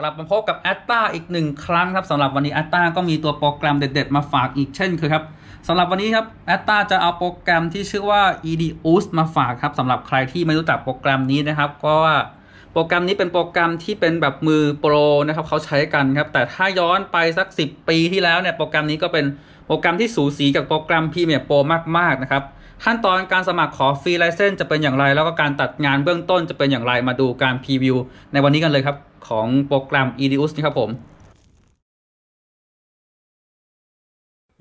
กลับมาพบกับแอตตาอีกหนึ่งครั้งครับสำหรับวันนี้แอตตาก็มีตัวโปรแกรมเด็ด ๆ มาฝากอีกเช่นเคยครับสำหรับวันนี้ครับแอตตาจะเอาโปรแกรมที่ชื่อว่า EDIUS มาฝากครับสำหรับใครที่ไม่รู้จักโปรแกรมนี้นะครับ ก็ว่าโปรแกรมนี้เป็นโปรแกรมที่เป็นแบบมือโปรนะครับเขาใช้กันครับ แต่ถ้าย้อนไปสัก 10 ปีที่แล้วเนี่ยโปรแกรมนี้ก็เป็นโปรแกรมที่สูสีกับโปรแกรม Premiere Pro มากๆนะครับขั้นตอนการสมัครขอ free license จะเป็นอย่างไร แล้วก็การตัดงานเบื้องต้นจะเป็นอย่างไรมาดูการพรีวิวในวันนี้กันเลยครับ ของโปรแกรม EDIUS นี่ครับผม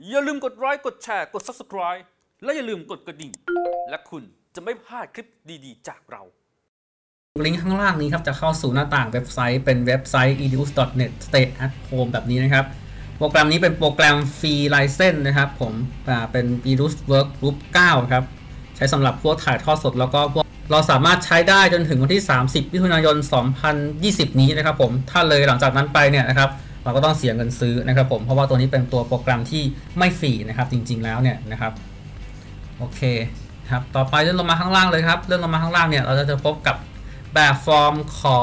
อย่าลืมกดไลค์กดแชร์กด Subscribe และอย่าลืมกดกระดิ่ง และคุณจะไม่พลาดคลิปดีๆ จากเราลิงก์ข้างล่างนี้ครับจะเข้าสู่หน้าต่างเว็บไซต์เป็นเว็บไซต์ edius.net stay at home แบบนี้นะครับ โปรแกรมนี้เป็นโปรแกรม free license นะครับผมอ่าเป็น EDIUS Workgroup 9 ครับ ใช้สำหรับพวกถ่ายทอดสดแล้วก็พวก เราสามารถใช้ได้จนถึงวันที่ 30มิถุนายน 2020 นี้นะครับผม ถ้าเลยหลังจากนั้นไปเนี่ยนะครับ เราก็ต้องเสียเงินซื้อนะครับผม เพราะว่าตัวนี้เป็นตัวโปรแกรมที่ไม่ฟรีนะครับ จริง ๆ แล้วเนี่ยนะครับ โอเคครับ ต่อไปเลื่อนลงมาข้างล่างเลยครับ เลื่อนลงมาข้างล่างเนี่ย เราจะจะพบกับแบบฟอร์มขอ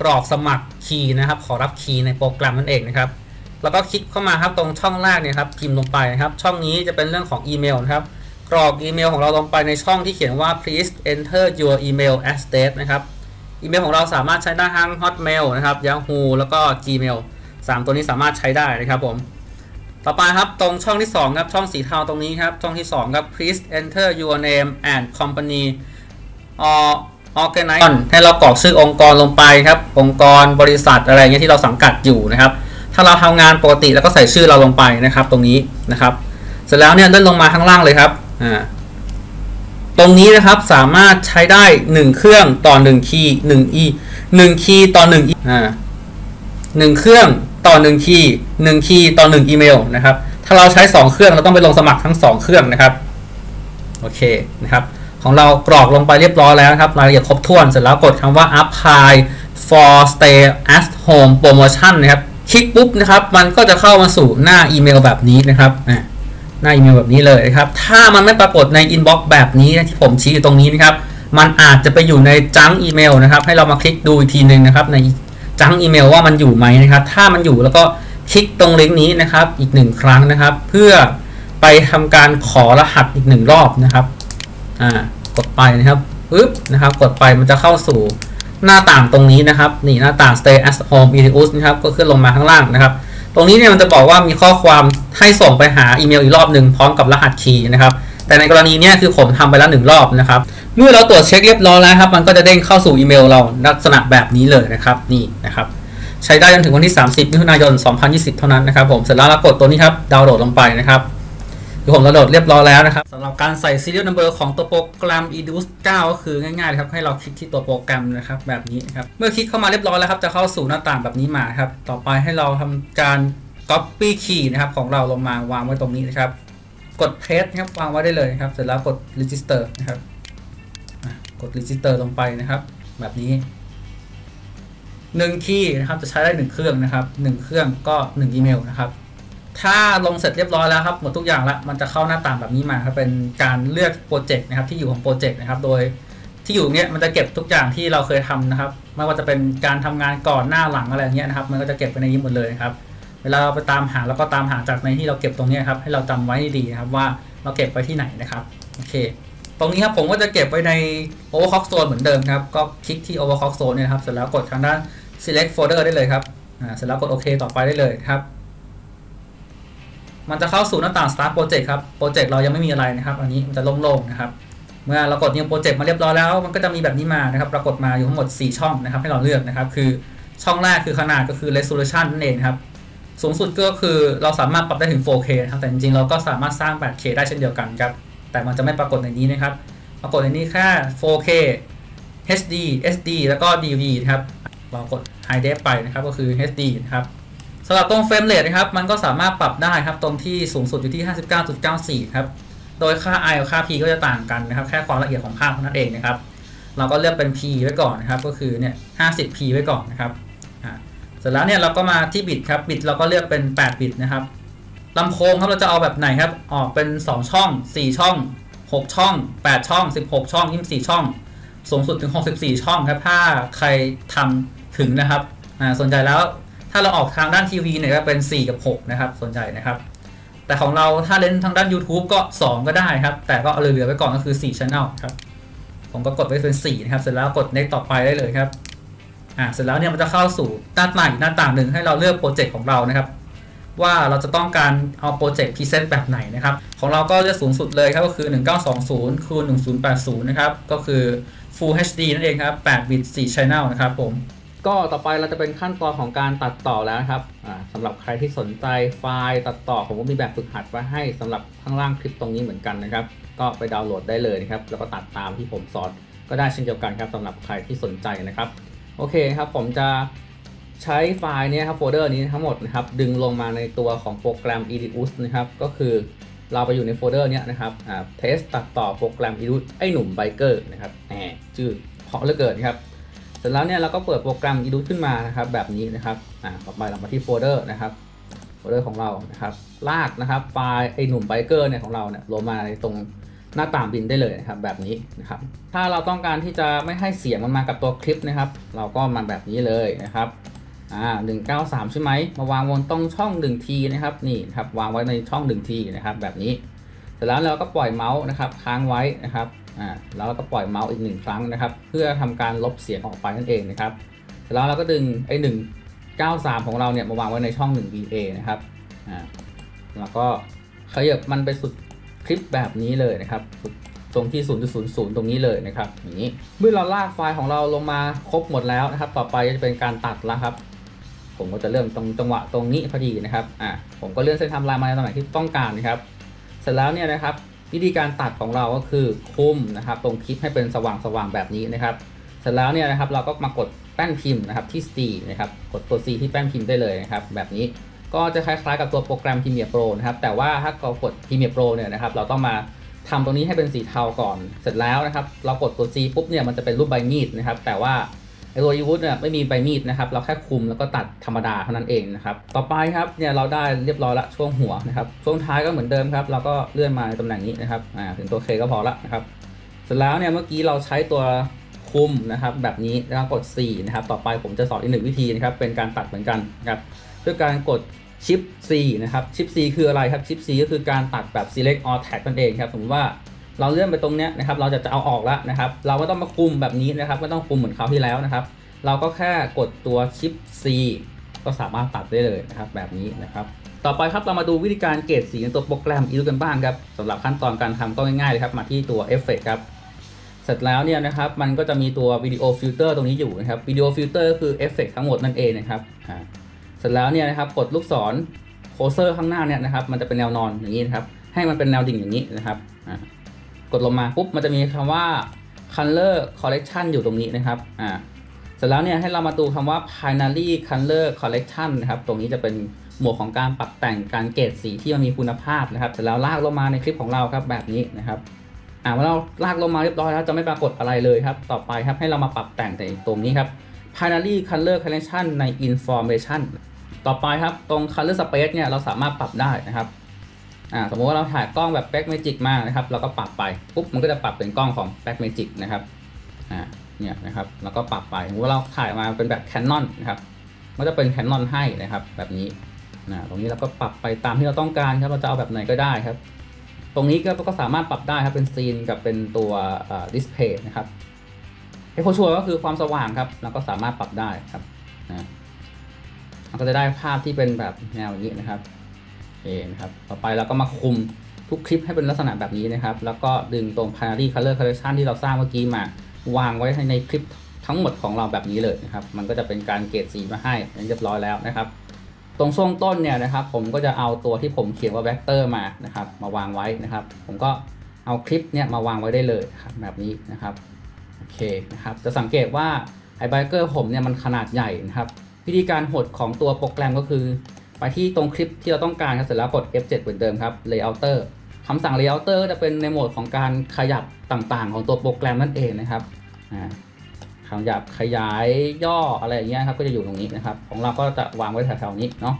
กรอกสมัครคีย์นะครับ ขอรับคีย์ในโปรแกรมนั่นเองนะครับ แล้วก็คลิกเข้ามาครับตรงช่องแรกเนี่ยครับ พิมพ์ลงไปนะครับ ช่องนี้จะเป็นเรื่องของอีเมลนะครับ กรอกอีเมลของเราลงไปในช่องที่เขียนว่า please enter your email as state นะครับอีเมลของเราสามารถใช้ได้ทั้ง hotmail นะครับ yahoo แล้วก็ gmail 3 ตัวนี้สามารถใช้ได้นะครับผม ต่อไปครับตรงช่องที่ 2 ครับ ช่องสีเทาตรงนี้ครับ ช่องที่ 2 ครับ please enter your name and company or organize ให้เรากรอกชื่อองค์กรลงไปครับ องค์กรบริษัทอะไรเงี้ยที่เราสังกัดอยู่นะครับ ถ้าเราทำงานปกติแล้วก็ใส่ชื่อเราลงไปนะครับ ตรงนี้นะครับ เสร็จแล้วเนี่ยเลื่อนลงมาข้างล่างเลยครับ ตรงนี้นะครับสามารถใช้ได้ 1 เครื่องต่อ 1 key 1 e 1 key ต่อ1 e อ่า1เครื่องต่อ1 key 1 key ต่อ1อีเมลนะครับ ถ้าเราใช้ 2 เครื่องเราต้องไปลงสมัครทั้ง 2 เครื่องนะครับ โอเคนะครับ ของเรากรอกลงไปเรียบร้อยแล้วครับ รายละเอียดครบถ้วน เสร็จแล้วกดคำว่า apply for stay at home promotion นะครับ คลิกปุ๊บนะครับ มันก็จะเข้ามาสู่หน้าอีเมลแบบนี้นะครับอ่า หน้าอีเมลแบบนี้เลยนะครับ ถ้ามันไม่ปรากฏใน inbox แบบนี้ที่ผมชี้อยู่ตรงนี้นะครับ มันอาจจะไปอยู่ใน junk email นะครับ ให้เรามาคลิกดูอีกทีหนึ่งนะครับ ใน junk email ว่ามันอยู่ไหมนะครับ ถ้ามันอยู่แล้วก็คลิกตรงลิงก์นี้นะครับ อีกหนึ่งครั้งนะครับ เพื่อไปทำการขอรหัสอีกหนึ่งรอบนะครับ อ่า กดไปนะครับปึ๊บนะครับ กดไปมันจะเข้าสู่หน้าต่างตรงนี้นะครับ นี่หน้าต่าง stay at home EDUS นะครับ ก็ขึ้นลงมาข้างล่างนะครับ ตรงนี้เนี่ยมันจะบอกว่ามีข้อความให้ส่งไปหาอีเมลอีกรอบหนึ่งพร้อมกับรหัสคีย์นะครับ แต่ในกรณีเนี้ยคือผมทำไปแล้วหนึ่งรอบนะครับ เมื่อเราตรวจเช็คเรียบร้อยแล้วครับ มันก็จะเด้งเข้าสู่อีเมลเราลักษณะแบบนี้เลยนะครับ นี่นะครับ ใช้ได้จนถึงวันที่ 30 มิถุนายน 2020 เท่านั้นนะครับผม เสร็จแล้วเรากดตัวนี้ครับ ดาวน์โหลดลงไปนะครับ ผมดาวน์โหลดเรียบร้อยแล้วนะครับสำหรับการใส่ serial number ของตัวโปรแกรม edus 9ก็คือง่ายๆครับให้เราคลิกที่ตัวโปรแกรมนะครับแบบนี้นะครับเมื่อคลิกเข้ามาเรียบร้อยแล้วครับจะเข้าสู่หน้าต่างแบบนี้มาครับต่อไปให้เราทำการ copy key นะครับของเราลงมาวางไว้ตรงนี้นะครับกด paste นะครับวางไว้ได้เลยครับเสร็จแล้วกด register นะครับกด register ลงไปนะครับ แบบนี้หนึ่งคีย์นะครับจะใช้ได้หนึ่งเครื่องนะครับหนึ่งเครื่องก็หนึ่งอีเมลนะครับ ถ้าลงเสร็จเรียบร้อยแล้วครับหมดทุกอย่างแล้วมันจะเข้าหน้าต่างแบบนี้มาครับเป็นการเลือกโปรเจกต์นะครับที่อยู่ของโปรเจกต์นะครับ โดยที่อยู่เนี้ยมันจะเก็บทุกอย่างที่เราเคยทำนะครับไม่ว่าจะเป็นการทำงานก่อนหน้าหลังอะไรเงี้ยนะครับ มันก็จะเก็บไปในนี้หมดเลยครับ เวลาเราไปตามหาแล้วก็ตามหาจากในที่เราเก็บตรงนี้ครับให้เราจำไว้ดีนะครับว่าเราเก็บไว้ที่ไหนนะครับโอเค ตรงนี้ครับผมก็จะเก็บไว้ใน Overclock Zone เหมือนเดิมครับก็คลิกที่ Overclock Zone เนี่ยครับเสร็จแล้วกดทางด้าน select folder ได้เลยครับอ่าเสร็จแล้วกดโอเคต่อไปได้เลยครับ มันจะเข้าสู่หน้าต่าง start project ครับ โปรเจกต์เรายังไม่มีอะไรนะครับ อันนี้มันจะโล่งๆนะครับ เมื่อเรากด new project มาเรียบร้อยแล้ว มันก็จะมีแบบนี้มานะครับ ปรากฏมาอยู่ทั้งหมด 4 ช่องนะครับ ให้เราเลือกนะครับ คือช่องแรกคือขนาดก็คือ resolution นั่นเองครับ สูงสุดก็คือเราสามารถปรับได้ถึง 4K นะครับ แต่จริงๆ เราก็สามารถสร้าง 8K ได้เช่นเดียวกันครับ แต่มันจะไม่ปรากฏในนี้นะครับ ปรากฏในนี้แค่ 4K HD SD แล้วก็ DVD ครับ เรากด High Def ไปนะครับ ก็คือ HD นะครับำหรับตรงเฟรมเรทนะครับ มันก็สามารถปรับได้ครับ ตรงที่สูงสุดอยู่ที่ 59.94 ครับ โดยค่า I กับค่า P ก็จะต่างกันนะครับ แค่ความละเอียดของภาพเท่านั้นเองนะครับ เราก็เลือกเป็น P ไว้ก่อนนะครับ ก็คือเนี่ย 50P ไว้ก่อนนะครับเสร็จแล้วเนี่ยเราก็มาที่บิตครับ บิตเราก็เลือกเป็น 8 บิตนะครับลำโพงครับเราจะเอาแบบไหนครับ ออกเป็น 2 ช่อง 4 ช่อง 6 ช่อง 8 ช่อง 16 ช่อง 24 ช่อง สูงสุดถึง 64 ช่องครับ ถ้าใครทำถึงนะครับ ส่วนใหญ่แล้ว ถ้าเราออกทางด้านทีวีเนี่ยก็เป็น 4 กับ 6 นะครับ ส่วนใหญ่นะครับ แต่ของเราถ้าเล่นทางด้าน YouTube ก็ 2 ก็ได้ครับ แต่ก็เหลือไว้ก่อนก็คือ4 Channel ครับ ผมก็กดไว้เป็น 4 นะครับ เสร็จแล้วกด next ต่อไปได้เลยครับ อ่า เสร็จแล้วเนี่ยมันจะเข้าสู่หน้าต่างหน้าต่างหนึ่งให้เราเลือกโปรเจกต์ของเรานะครับ ว่าเราจะต้องการเอาโปรเจกต์ preset แบบไหนนะครับ ของเราก็จะสูงสุดเลยครับก็คือ 1920คูณ1080 นะครับ ก็คือ Full HD นั่นเองครับ8 bit 4 channel นะครับผม ก็ต่อไปเราจะเป็นขั้นตอนของการตัดต่อแล้วนะครับอ่าสำหรับใครที่สนใจไฟล์ตัดต่อผมก็มีแบบฝึกหัดไว้ให้สำหรับข้างล่างคลิปตรงนี้เหมือนกันนะครับ ก็ไปดาวน์โหลดได้เลยนะครับแล้วก็ตัดตามที่ผมสอนก็ได้เช่นเดียวกันครับสำหรับใครที่สนใจนะครับโอเคครับผมจะใช้ไฟล์นี้ครับโฟลเดอร์นี้ทั้งหมดนะครับดึงลงมาในตัวของโปรแกรม Edius นะครับก็คือเราไปอยู่ในโฟลเดอร์นี้นะครับอ่า test ตัดต่อโปรแกรม Edius ไอหนุ่ม biker นะครับแหมชื่อเพราะเหลือเกินครับ เสร็จแล้วเนี่ยเราก็เปิดโปรแกรม Edius ขึ้นมานะครับ แบบนี้นะครับอ่าต่อไปเรามาที่โฟลเดอร์นะครับโฟลเดอร์ของเรานะครับ ลากนะครับไฟล์ไอหนุ่ม biker เนี่ยของเราเนี่ยลงมาในตรงหน้าต่าง bin ได้เลยนะครับแบบนี้นะครับ ถ้าเราต้องการที่จะไม่ให้เสียงมันมากับตัวคลิปนะครับ เราก็มาแบบนี้เลยนะครับอ่า193ใช่ไหมมาวางบนตรงช่อง 1T นะครับนี่ครับวางไว้ในช่อง 1T นะครับแบบนี้ เสร็จแล้วเราก็ปล่อยเมาส์นะครับค้างไว้นะครับ อ่าแล้วเราก็ปล่อยเมาส์อีกหนึ่งครั้งนะครับ เพื่อทำการลบเสียงออกไปนั่นเองนะครับเสร็จแล้วเราก็ดึงไอ้หนึ่งเก้าสามของเราเนี่ยมาวางไว้ในช่อง1 VA นะครับอ่าแล้วก็ขยับมันไปสุดคลิปแบบนี้เลยนะครับตรงที่ 0.00 ตรงนี้เลยนะครับอย่างนี้เมื่อเราลากไฟล์ของเราลงมาครบหมดแล้วนะครับ ต่อไปจะเป็นการตัดแล้วครับ ผมก็จะเริ่มตรงจังหวะตรงนี้พอดีนะครับอ่าผมก็เลื่อนเส้นทม์ไลน์มาในตำแหน่งที่ต้องการนะครับ เสร็จแล้วเนี่ยนะครับ วิธีการตัดของเราก็คือคุมนะครับ ตรงคลิปให้เป็นสว่างสว่างๆแบบนี้นะครับ เสร็จแล้วเนี่ยนะครับเราก็มากดแป้นพิมพ์นะครับที่ C นะครับ กดตัว C ที่แป้นพิมพ์ได้เลยนะครับ แบบนี้ก็จะคล้ายๆกับตัวโปรแกรม Premiere Pro นะครับ แต่ว่าถ้าเรากด Premiere Pro เนี่ยนะครับ เราต้องมาทำตรงนี้ให้เป็นสีเทาก่อน เสร็จแล้วนะครับ เรากดตัว C ปุ๊บเนี่ย มันจะเป็นรูปใบมีดนะครับ แต่ว่า ไอตัวยูวุฒเนี่ยไม่มีใบมีดนะครับ เราแค่คุมแล้วก็ตัดธรรมดาเท่านั้นเองนะครับ ต่อไปครับเนี่ยเราได้เรียบร้อยละช่วงหัวนะครับ ช่วงท้ายก็เหมือนเดิมครับ เราก็เลื่อนมาในตำแหน่งนี้นะครับอ่าถึงตัว K ก็พอละนะครับ เสร็จแล้วเนี่ยเมื่อกี้เราใช้ตัวคุมนะครับ แบบนี้แล้วก็กด 4 นะครับ ต่อไปผมจะสอนอีกหนึ่งวิธีนะครับ เป็นการตัดเหมือนกันนะครับด้วยการกดชิป C นะครับ ชิป C คืออะไรครับ ชิป C ก็คือการตัดแบบ select all tag นั่นเองครับ สมมติว่า เราเลื่อนไปตรงเนี้ยนะครับ เราจะจะเอาออกแล้วนะครับ เราไม่ต้องมาคุมแบบนี้นะครับไม่ต้องคุมเหมือนคราวที่แล้วนะครับ เราก็แค่กดตัวชิป C ก็สามารถตัดได้เลยนะครับ แบบนี้นะครับ ต่อไปครับเรามาดูวิธีการเกรดสีในตัวโปรแกรมอีกกันบ้างครับสำหรับขั้นตอนการทำก็ง่ายๆเลยครับ มาที่ตัวเอฟเฟกครับเสร็จแล้วเนี่ยนะครับมันก็จะมีตัว video filter ตรงนี้อยู่นะครับ video filter คือเอฟเฟกทั้งหมดนั่นเองนะครับเสร็จแล้วเนี่ยนะครับกดลูกศร cursor ข้างหน้าเนี่ยนะครับมันจะเป็นแนวนอนอย่างนี้นะครับให้มันเป็นแนวดิ่งอย่างนี้นะครับ กดลงมาปุ๊บมันจะมีคำว่า color correction อยู่ตรงนี้นะครับอ่าเสร็จแล้วเนี่ยให้เรามาดูคำว่า primary color correction นะครับตรงนี้จะเป็นหมวดของการปรับแต่งการเกรดสีที่มันมีคุณภาพนะครับเสร็จแล้วลากลงมาในคลิปของเราครับแบบนี้นะครับอ่าเมื่อเราลากลงมาเรียบร้อยแล้วจะไม่ปรากฏอะไรเลยครับ ต่อไปครับให้เรามาปรับแต่งแต่ตรงนี้ครับ binary color correction ใน information ต่อไปครับตรง color space เนี่ยเราสามารถปรับได้นะครับ อ่าสมมติว่าเราถ่ายกล้องแบบ back magic มานะครับเราก็ปรับไปปุ๊บมันก็จะปรับเป็นกล้องของ back magic นะครับอ่าเนี่ยนะครับแล้วก็ปรับไปสมมติว่าเราถ่ายมาเป็นแบบ Canon นนะครับก็จะเป็น Canon ให้นะครับ แบบนี้นะตรงนี้เราก็ปรับไปตามที่เราต้องการครับเราจะเอาแบบไหนก็ได้ครับ ตรงนี้ก็ก็สามารถปรับได้ครับเป็นซีนกับเป็นตัว display นะครับเอ็กโชัวก็คือความสว่างครับเราก็สามารถปรับได้ครับนะเราก็จะได้ภาพที่เป็นแบบแนวอย่างนี้นะครับ เคนะครับต่อไปเราก็มาคุมทุกคลิปให้เป็นลักษณะแบบนี้นะครับ แล้วก็ดึงตรง primary color correction ที่เราสร้างเมื่อกี้มาวางไว้ในคลิปทั้งหมดของเราแบบนี้เลยนะครับ มันก็จะเป็นการเกรดสีมาให้เรียบร้อยแล้วนะครับ ตรงช่วงต้นเนี่ยนะครับ ผมก็จะเอาตัวที่ผมเขียนว่า vector มานะครับ มาวางไว้นะครับ ผมก็เอาคลิปเนี่ยมาวางไว้ได้เลยครับแบบนี้นะครับโอเคนะครับ จะสังเกตว่าไอ้ไบเกอร์ผมเนี่ยมันขนาดใหญ่นะครับ วิธีการหดของตัวโปรแกรมก็คือ ไปที่ตรงคลิปที่เราต้องการครับเสร็จแล้วกด F7 เหมือนเดิมครับ layouter คำสั่ง layouter จะเป็นในโหมดของการขยับต่างๆ ของตัวโปรแกรมนั่นเองนะครับอ่าขยับขยายย่ออะไรอย่างเงี้ยครับก็จะอยู่ตรงนี้นะครับ ของเราก็จะวางไว้แถวๆนี้เนาะ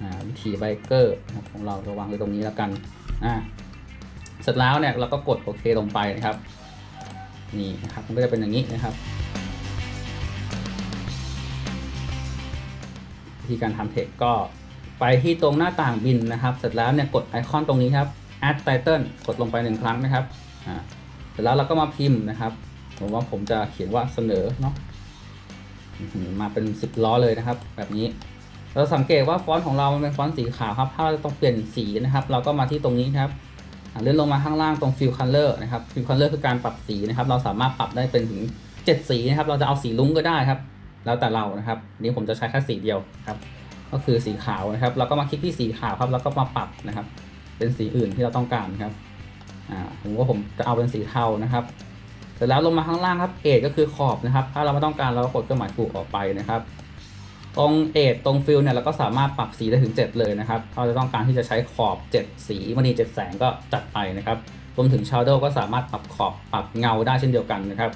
อ่าวิธีไบเกอร์ของเราจะวางไว้ตรงนี้แล้วกันอ่าเสร็จแล้วเนี่ยเราก็กดโอเคลงไปนะครับนี่นะครับมันก็จะเป็นอย่างนี้นะครับ ธีการทำเทคก็ไปที่ตรงหน้าต่างบินนะครับ เสร็จแล้วเนี่ยกดไอคอนตรงนี้ครับ add title กดลงไปหนึ่งครั้งนะครับอ่าเสร็จแล้วเราก็มาพิมพ์นะครับ ผมว่าผมจะเขียนว่าเสนอเนาะมาเป็น 10 ล้อเลยนะครับ แบบนี้ เราสังเกตว่าฟอนต์ของเรามันเป็นฟอนต์สีขาวครับถ้าเราต้องเปลี่ยนสีนะครับ เราก็มาที่ตรงนี้ครับเลื่อนลงมาข้างล่างตรง fill color นะครับ fill color คือการปรับสีนะครับ เราสามารถปรับได้เป็นถึง 7 สีนะครับ เราจะเอาสีรุ้งก็ได้ครับ แล้วแต่เรานะครับนี้ผมจะใช้แค่สีเดียวครับ ก็คือสีขาวนะครับ เราก็มาคลิกที่สีขาวครับแล้วก็มาปรับนะครับ เป็นสีอื่นที่เราต้องการครับอ่าผมว่าผมจะเอาเป็นสีเทานะครับเสร็จแล้วลงมาข้างล่างครับ edge ก็คือขอบนะครับ ถ้าเราไม่ต้องการเราก็กดเครื่องหมายถูกออกไปนะครับ ตรง edge ตรง fill เนี่ยเราก็สามารถปรับสีได้ถึง 7 เลยนะครับ ถ้าเราจะต้องการที่จะใช้ขอบ 7 สีมณี7แสงก็จัดไปนะครับรวมถึง Shadow ก็สามารถปรับขอบปรับเงาได้เช่นเดียวกันนะครับ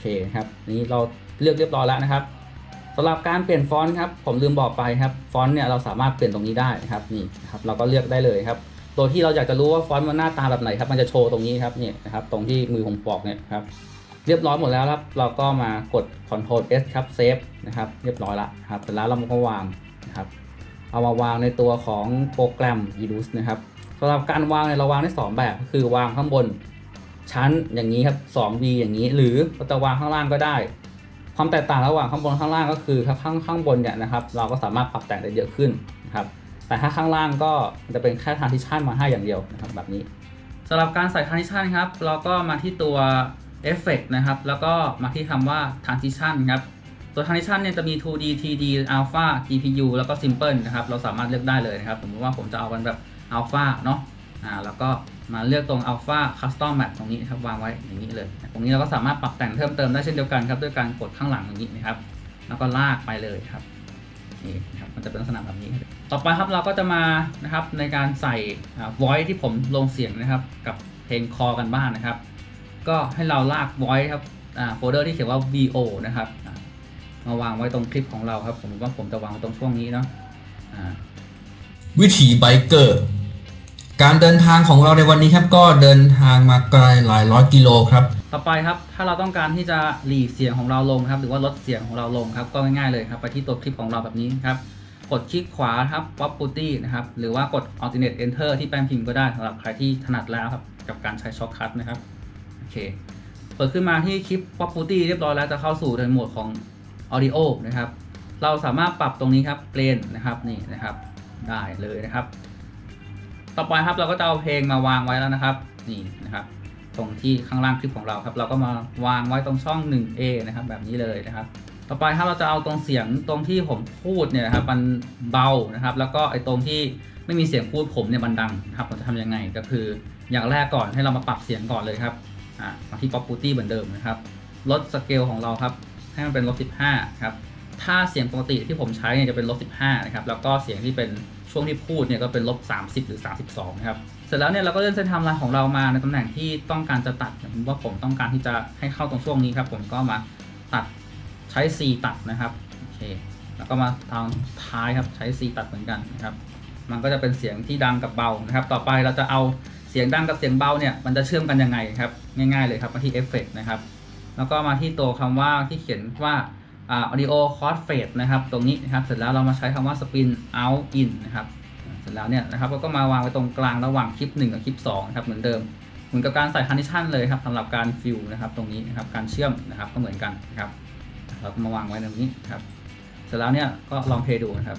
เคครับนี้เราเลือกเรียบร้อยแล้วนะครับสำหรับการเปลี่ยนฟอนต์ครับผมลืมบอกไปครับฟอนต์เนี่ยเราสามารถเปลี่ยนตรงนี้ได้นะครับนี่ครับเราก็เลือกได้เลยครับตัวที่เราอยากจะรู้ว่าฟอนต์มันหน้าตาแบบไหนครับมันจะโชว์ตรงนี้ครับนี่นะครับตรงที่มือผมปอกเนี่ยครับเรียบร้อยหมดแล้วครับเราก็มากด Ctrl S ครับ Save นะครับเรียบร้อยละครับเสร็จแล้วเราก็วางนะครับเอามาวางในตัวของโปรแกรม Edus นะครับสำหรับการวางเนี่ยเราวางได้ 2 แบบก็คือวางข้างบน ชั้นอย่างนี้ครับ 2B อย่างนี้ หรือเราจะวางข้างล่างก็ได้ ความแตกต่างระหว่างข้างบนข้างล่างก็คือครับข้างข้างบนเนี่ยนะครับ เราก็สามารถปรับแต่งได้เยอะขึ้นนะครับ แต่ถ้าข้างล่างก็จะเป็นแค่ transition มาให้อย่างเดียวนะครับแบบนี้สำหรับการใส่ transition ครับ เราก็มาที่ตัว effect นะครับ แล้วก็มาที่คำว่า transition ครับตัว transition เนี่ยจะมี 2D 3D alpha GPU แล้วก็ simple นะครับ เราสามารถเลือกได้เลยนะครับ สมมติว่าผมจะเอาเป็นแบบ alpha เนาะ อ่าแล้วก็มาเลือกตรง alpha custom map ตรงนี้ครับวางไว้อย่างนี้เลย ตรงนี้เราก็สามารถปรับแต่งเพิ่มเติมได้เช่นเดียวกันครับด้วยการกดข้างหลังอย่างนี้นะครับ แล้วก็ลากไปเลยครับนี่ครับมันจะเป็นลักษณะแบบนี้ ต่อไปครับเราก็จะมานะครับในการใส่อ่า voice ที่ผมลงเสียงนะครับ กับเพลงคอกันบ้างนะครับ ก็ให้เราลาก voice ครับอ่าโฟลเดอร์ที่เขียนว่า vo นะครับมาวางไว้ตรงคลิปของเราครับผมว่าผมจะวางไว้ตรงช่วงนี้เนาะวิถีไบเกอร์ การเดินทางของเราในวันนี้ครับ ก็เดินทางมาไกลหลายร้อยกิโลครับ ต่อไปครับ ถ้าเราต้องการที่จะหลีเสียงของเราลงครับ หรือว่าลดเสียงของเราลงครับ ก็ง่ายๆเลยครับ ไปที่ตัวคลิปของเราแบบนี้ครับ กดคลิกขวาครับ Pop Putty นะครับ หรือว่ากด Alternate Enter ที่แป้นพิมพ์ก็ได้สำหรับใครที่ถนัดแล้วครับ กับการใช้ช็อคคัทนะครับ โอเค เปิดขึ้นมาที่คลิป Pop Putty เรียบร้อยแล้วจะเข้าสู่ในโหมดของ Audio นะครับ เราสามารถปรับตรงนี้ครับเกรนนะครับ นี่นะครับ ได้เลยนะครับ ต่อไปครับเราก็จะเอาเพลงมาวางไว้แล้วนะครับ นี่นะครับ ตรงที่ข้างล่างคลิปของเราครับ เราก็มาวางไว้ตรงช่อง 1A นะครับ แบบนี้เลยนะครับ ต่อไปครับเราจะเอาตรงเสียงตรงที่ผมพูดเนี่ยนะครับมันเบานะครับ แล้วก็ไอ้ตรงที่ไม่มีเสียงพูดผมเนี่ยมันดังนะครับเราจะทำยังไงก็คืออย่างแรกก่อนให้เรามาปรับเสียงก่อนเลยครับอ่ามาที่ Pop Putty เหมือนเดิมนะครับลดสเกลของเราครับให้มันเป็นลบ15ครับถ้าเสียงปกติที่ผมใช้เนี่ยจะเป็นลบ15นะครับแล้วก็เสียงที่เป็น ช่วงที่พูดเนี่ยก็เป็นลบ30 หรือ 32นะครับเสร็จแล้วเนี่ยเราก็เลื่อนเส้นไทม์ไลน์ของเรามาในตำแหน่งที่ต้องการจะตัดผมว่าผมต้องการที่จะให้เข้าตรงช่วงนี้ครับ ผมก็มาตัดใช้ C ตัดนะครับโอเคแล้วก็มาทางท้ายครับใช้ C ตัดเหมือนกันนะครับ มันก็จะเป็นเสียงที่ดังกับเบานะครับ ต่อไปเราจะเอาเสียงดังกับเสียงเบาเนี่ยมันจะเชื่อมกันยังไงครับ ง่ายๆเลยครับมาที่ Effect นะครับ แล้วก็มาที่ตัวคำว่าที่เขียนว่า อ audio crossfade นะครับตรงนี้นะครับเสร็จแล้วเรามาใช้คำว่า spin out in นะครับเสร็จแล้วเนี่ยนะครับเราก็มาวางไว้ตรงกลางระหว่างคลิป 1 กับคลิป2นะครับเหมือนเดิมเหมือนกับการใส่ transition เลยครับสำหรับการฟิลนะครับตรงนี้นะครับการเชื่อมนะครับก็เหมือนกันนะครับเราก็มาวางไว้ตรงนี้นะครับเสร็จแล้วเนี่ยก็ลองเพลย์ดูนะครับ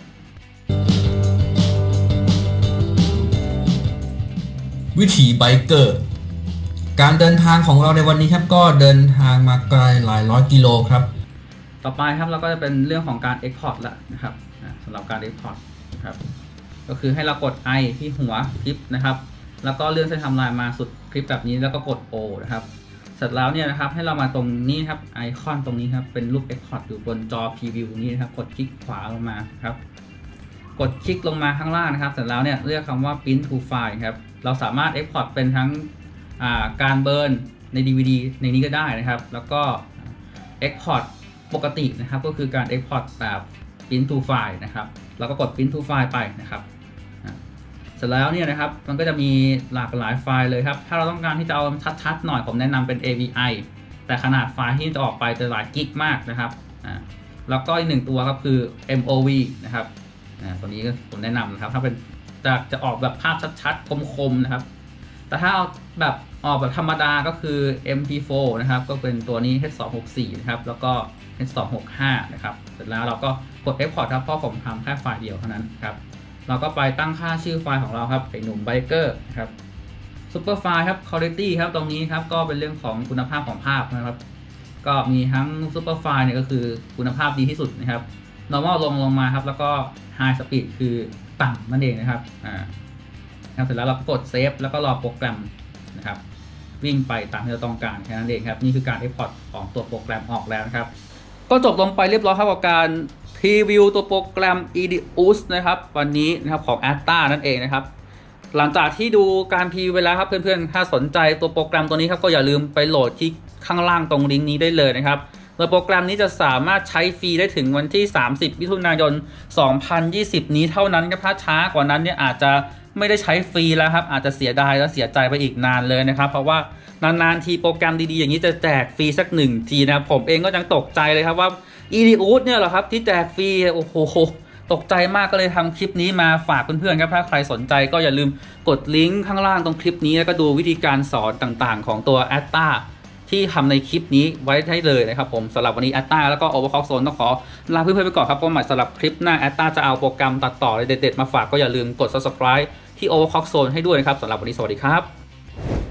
วิถีไบเกอร์การเดินทางของเราในวันนี้ครับก็เดินทางมาไกลหลายร้อยกิโลครับ ต่อไปครับเราก็จะเป็นเรื่องของการ Export ละนะครับสำหรับการ Export นะครับก็คือให้เรากด I ที่หัวคลิปนะครับ แล้วก็เลื่อนเส้นทม์ไลน์มาสุดคลิปแบบนี้แล้วก็กด O นะครับเสร็จแล้วเนี่ยนะครับให้เรามาตรงนี้ครับไอคอนตรงนี้ครับเป็นรูป Export อยู่บนจอ Preview นี้นะครับกดคลิกขวาลงมาครับกดคลิกลงมาข้างล่างนะครับเสร็จแล้วเนี่ยเลือกคำว่า print to file ครับเราสามารถ export เป็นทั้งการ burnใน DVD ในนี้ก็ได้นะครับ แล้วก็ export ปกตินะครับก็คือการ export แบบ print to file นะครับเราก็กด print to file ไปนะครับเสร็จแล้วเนี่ยนะครับมันก็จะมีหลากหลายไฟล์เลยครับ ถ้าเราต้องการที่จะเอาชัดๆหน่อยผมแนะนำเป็น AVI แต่ขนาดไฟล์ที่จะออกไปจะหลายกิกมากนะครับอ่าแล้วก็อีกหนึ่งตัวครับคือ MOV นะครับอ่าตัวนี้ก็ผมแนะนำนะครับถ้าเป็นจะจะออกแบบภาพชัดๆ คมๆนะครับ แต่ถ้าเอา แบบออกแบบธรรมดาก็คือ MP4 นะครับ ก็เป็นตัวนี้ H264 นะครับ แล้วก็ H265 นะครับ เสร็จแล้วเราก็กด Export ครับ เพราะผมทำแค่ไฟล์เดียวเท่านั้นครับ เราก็ไปตั้งค่าชื่อไฟล์ของเราครับไอหนุ่มไบเกอร์นะครับ Super File ครับ Quality ครับ ตรงนี้ครับ ก็เป็นเรื่องของคุณภาพของภาพนะครับ ก็มีทั้ง Super File เนี่ยก็คือคุณภาพดีที่สุดนะครับ Normal ลงลงมาครับ แล้วก็ High Speed คือต่ำนั่นเองนะครับ อ่าครับเสร็จแล้วเรากด save แล้วก็รอโปรแกรม วิ่งไปตามที่เราต้องการแค่นั้นเองครับ นี่คือการ Export ของตัวโปรแกรมออกแล้วนะครับ ก็จบลงไปเรียบร้อยครับกับการ preview ตัวโปรแกรม Edius นะครับ วันนี้นะครับของ a t a นั่นเองนะครับ หลังจากที่ดูการ preview แล้วครับเพื่อนๆ ถ้าสนใจตัวโปรแกรมตัวนี้ครับก็อย่าลืมไปโหลดที่ข้างล่างตรงลิงก์นี้ได้เลยนะครับโดยโปรแกรมนี้จะสามารถใช้ฟรีได้ถึงวันที่ 30มิถุนายน 2020 นี้เท่านั้นครับถ้าช้ากว่านั้นเนี่ยอาจจะ ไม่ได้ใช้ฟรีแล้วครับ อาจจะเสียดายและเสียใจไปอีกนานเลยนะครับ เพราะว่านานๆทีโปรแกรมดีๆ อย่างนี้จะแจกฟรีสักหนึ่งทีนะผมเองก็ยังตกใจเลยครับว่า e d u s เนี่ยเหรอครับที่แจกฟรีโอ้โหตกใจมากก็เลยทำคลิปนี้มาฝากเพื่อนๆครับถ้าใครสนใจก็อย่าลืมกดลิงก์ข้างล่างตรงคลิปนี้แล้วก็ดูวิธีการสอนต่างๆ ของตัว a t t a ที่ทำในคลิปนี้ไว้ให้เลยนะครับผมสำหรับวันนี้แอตตาแล้วก็ Overclock Zone ต้องขอลาเพื่อนๆไปก่อนครับก็หมายสำหรับคลิปหน้าแอตตาจะเอาโปรแกรมตัดต่อเด็ดๆมาฝากก็อย่าลืมกด subscribe ที่ Overclock Zone ให้ด้วยนะครับสำหรับวันนี้สวัสดีครับ